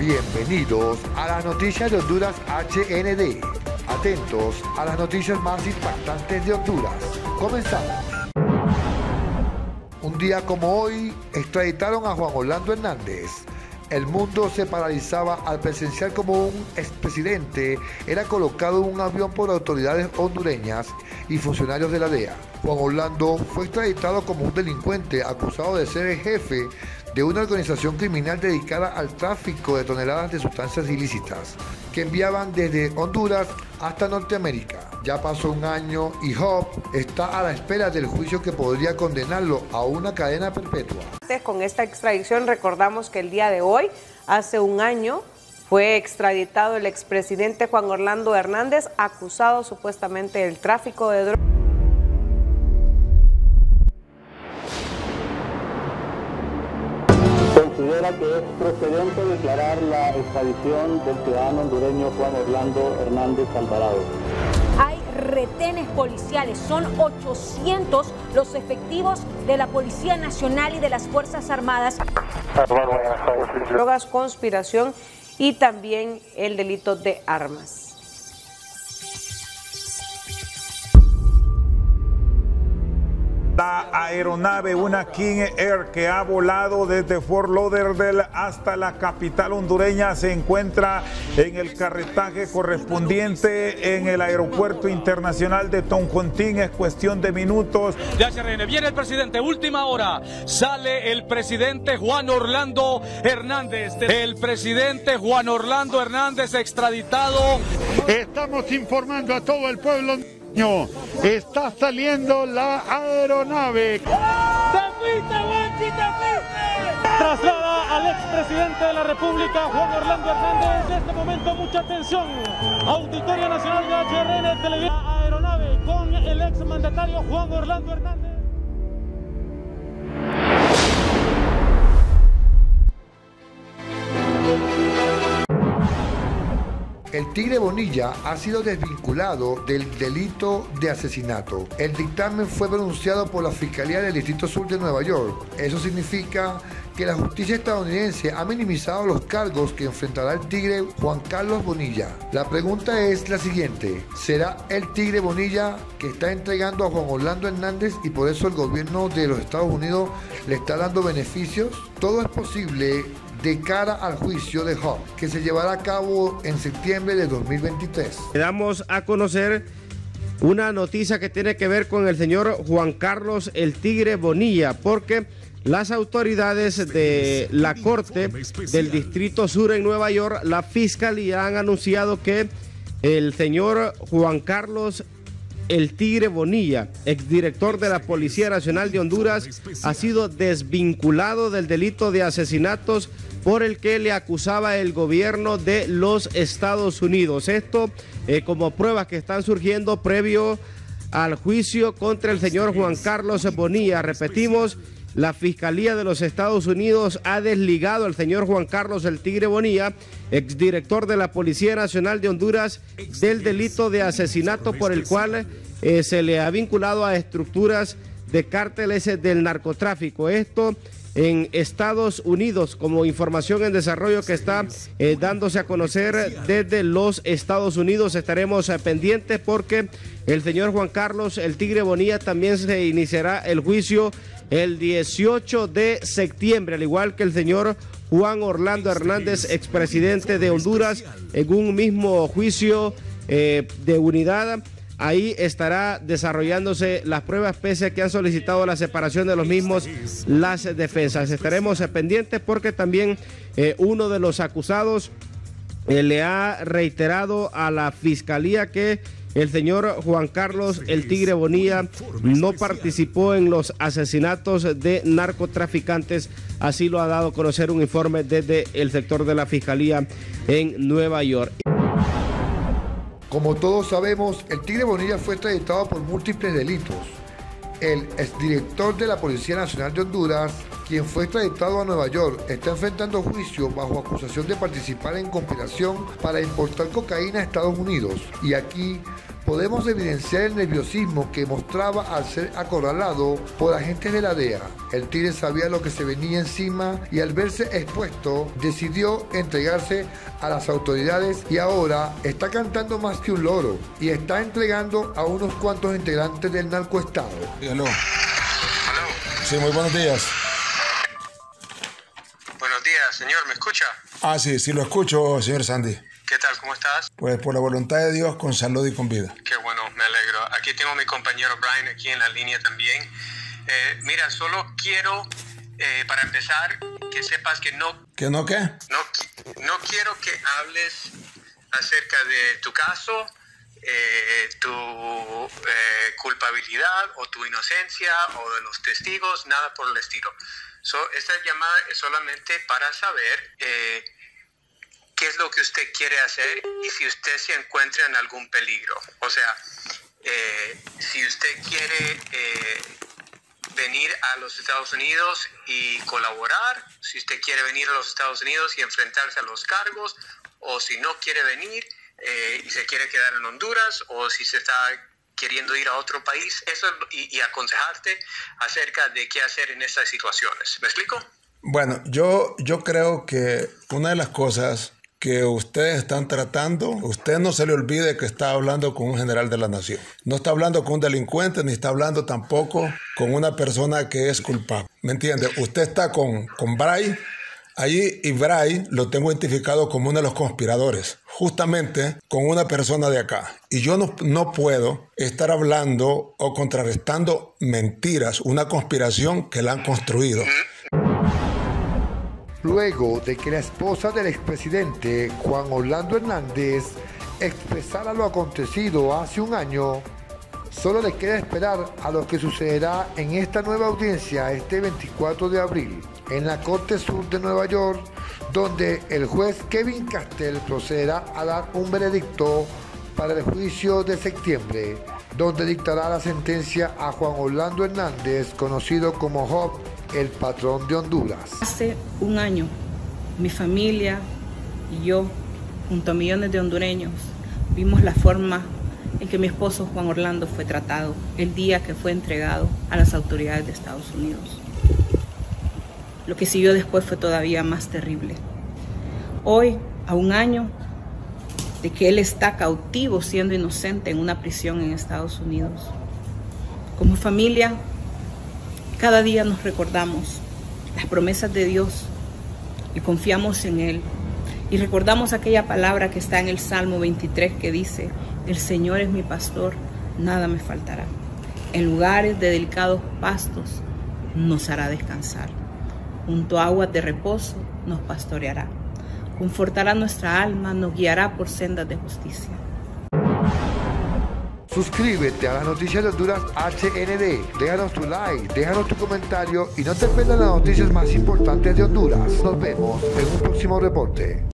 Bienvenidos a las noticias de Honduras HND. Atentos a las noticias más impactantes de Honduras. Comenzamos. Un día como hoy, extraditaron a Juan Orlando Hernández. El mundo se paralizaba al presenciar como un expresidente era colocado en un avión por autoridades hondureñas y funcionarios de la DEA. Juan Orlando fue extraditado como un delincuente acusado de ser el jefe de una organización criminal dedicada al tráfico de toneladas de sustancias ilícitas que enviaban desde Honduras hasta Norteamérica. Ya pasó un año y Hop está a la espera del juicio que podría condenarlo a una cadena perpetua. Con esta extradición recordamos que el día de hoy, hace un año, fue extraditado el expresidente Juan Orlando Hernández, acusado supuestamente del tráfico de drogas. Considera que es procedente declarar la extradición del ciudadano hondureño Juan Orlando Hernández Alvarado. Hay retenes policiales, son 800 los efectivos de la Policía Nacional y de las Fuerzas Armadas. Drogas, conspiración y también el delito de armas. La aeronave, una King Air que ha volado desde Fort Lauderdale hasta la capital hondureña, se encuentra en el carretaje correspondiente en el aeropuerto internacional de Toncontín. Es cuestión de minutos. Ya se viene, viene el presidente, última hora. Sale el presidente Juan Orlando Hernández. El presidente Juan Orlando Hernández extraditado. Estamos informando a todo el pueblo Está saliendo la aeronave. Traslada al expresidente de la República, Juan Orlando Hernández. En este momento, mucha atención. Auditoria Nacional de HRN Televisión. Aeronave con el ex mandatario Juan Orlando Hernández. El Tigre Bonilla ha sido desvinculado del delito de asesinato. El dictamen fue pronunciado por la Fiscalía del Distrito Sur de Nueva York. Eso significa que la justicia estadounidense ha minimizado los cargos que enfrentará el Tigre Juan Carlos Bonilla. La pregunta es la siguiente, ¿será el Tigre Bonilla que está entregando a Juan Orlando Hernández y por eso el gobierno de los Estados Unidos le está dando beneficios? Todo es posible de cara al juicio de Hall, que se llevará a cabo en septiembre de 2023. Le damos a conocer una noticia que tiene que ver con el señor Juan Carlos el Tigre Bonilla, porque las autoridades de la Corte del Distrito Sur en Nueva York, la Fiscalía, han anunciado que el señor Juan Carlos el Tigre Bonilla, exdirector de la Policía Nacional de Honduras, ha sido desvinculado del delito de asesinatos por el que le acusaba el gobierno de los Estados Unidos. Esto eh, como pruebas que están surgiendo previo al juicio contra el señor Juan Carlos Bonilla. Repetimos, la Fiscalía de los Estados Unidos ha desligado al señor Juan Carlos el Tigre Bonilla, exdirector de la Policía Nacional de Honduras, del delito de asesinato por el cual eh, se le ha vinculado a estructuras de cárteles del narcotráfico. Esto en Estados Unidos, como información en desarrollo que está eh, dándose a conocer desde los Estados Unidos. Estaremos eh, pendientes porque el señor Juan Carlos El Tigre Bonilla también se iniciará el juicio el 18 de septiembre, al igual que el señor Juan Orlando Hernández, expresidente de Honduras, en un mismo juicio eh, de unidad Ahí estará desarrollándose las pruebas pese a que han solicitado la separación de los mismos las defensas. Estaremos pendientes porque también eh, uno de los acusados eh, le ha reiterado a la fiscalía que el señor Juan Carlos El Tigre Bonilla no participó en los asesinatos de narcotraficantes. Así lo ha dado a conocer un informe desde el sector de la fiscalía en Nueva York. Como todos sabemos, el Tigre Bonilla fue extraditado por múltiples delitos. El exdirector de la Policía Nacional de Honduras, quien fue extraditado a Nueva York, está enfrentando juicio bajo acusación de participar en conspiración para importar cocaína a Estados Unidos. Y aquí podemos evidenciar el nerviosismo que mostraba al ser acorralado por agentes de la DEA. El tigre sabía lo que se venía encima y al verse expuesto decidió entregarse a las autoridades y ahora está cantando más que un loro y está entregando a unos cuantos integrantes del narcoestado. Dígalo. Sí, muy buenos días. Buenos días, señor, ¿me escucha? Ah, sí, sí lo escucho, señor Sandy. ¿Qué tal? ¿Cómo estás? Pues por la voluntad de Dios, con salud y con vida. Qué bueno, me alegro. Aquí tengo a mi compañero Brian aquí en la línea también. Eh, mira, solo quiero, eh, para empezar, que sepas que no... ¿Que no qué? No, no quiero que hables acerca de tu caso, eh, tu eh, culpabilidad o tu inocencia o de los testigos, nada por el estilo. So, esta llamada es solamente para saber eh, qué es lo que usted quiere hacer y si usted se encuentra en algún peligro. O sea, eh, si usted quiere eh, venir a los Estados Unidos y colaborar, si usted quiere venir a los Estados Unidos y enfrentarse a los cargos, o si no quiere venir eh, y se quiere quedar en Honduras, o si se está queriendo ir a otro país, eso y, y aconsejarte acerca de qué hacer en estas situaciones. ¿Me explico? Bueno, yo, yo creo que una de las cosas que ustedes están tratando, usted no se le olvide que está hablando con un general de la nación. No está hablando con un delincuente, ni está hablando tampoco con una persona que es culpable. ¿Me entiende? Usted está con, con Bray, allí y Bray lo tengo identificado como uno de los conspiradores, justamente con una persona de acá. Y yo no, no puedo estar hablando o contrarrestando mentiras, una conspiración que la han construido. Luego de que la esposa del expresidente Juan Orlando Hernández expresara lo acontecido hace un año, solo le queda esperar a lo que sucederá en esta nueva audiencia este 24 de abril en la Corte Sur de Nueva York, donde el juez Kevin Castell procederá a dar un veredicto para el juicio de septiembre, donde dictará la sentencia a Juan Orlando Hernández, conocido como Job, el patrón de Honduras. Hace un año, mi familia y yo, junto a millones de hondureños, vimos la forma en que mi esposo Juan Orlando fue tratado el día que fue entregado a las autoridades de Estados Unidos. Lo que siguió después fue todavía más terrible. Hoy, a un año de que él está cautivo siendo inocente en una prisión en Estados Unidos, como familia, cada día nos recordamos las promesas de Dios y confiamos en Él. Y recordamos aquella palabra que está en el Salmo 23 que dice, el Señor es mi pastor, nada me faltará. En lugares de delicados pastos nos hará descansar. Junto a aguas de reposo nos pastoreará. Confortará nuestra alma, nos guiará por sendas de justicia. Suscríbete a las noticias de Honduras HND, déjanos tu like, déjanos tu comentario y no te pierdas las noticias más importantes de Honduras. Nos vemos en un próximo reporte.